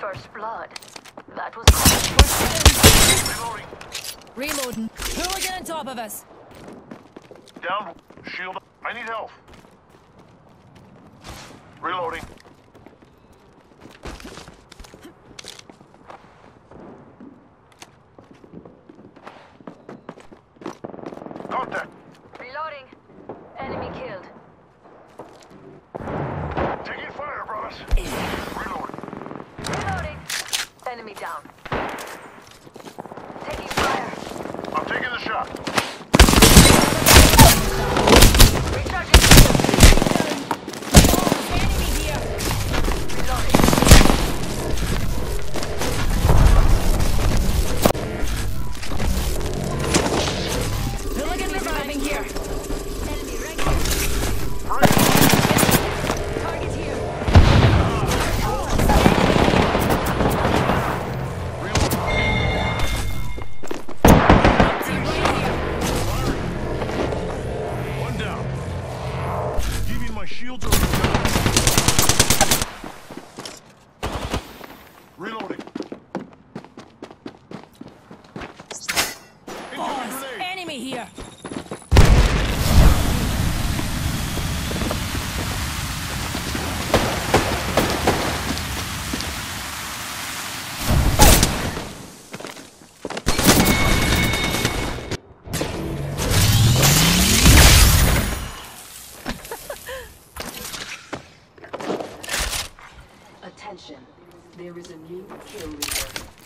First blood. That was Reloading. Reloading. Hooligan on top of us. Down. Shield. I need help. Reloading. Contact. reloading. Enemy killed. Taking fire, brothers. Enemy down. Taking fire. I'm taking the shot. Shields over. Reloading. Incoming. Enemy here. Attention, there is a new kill leader.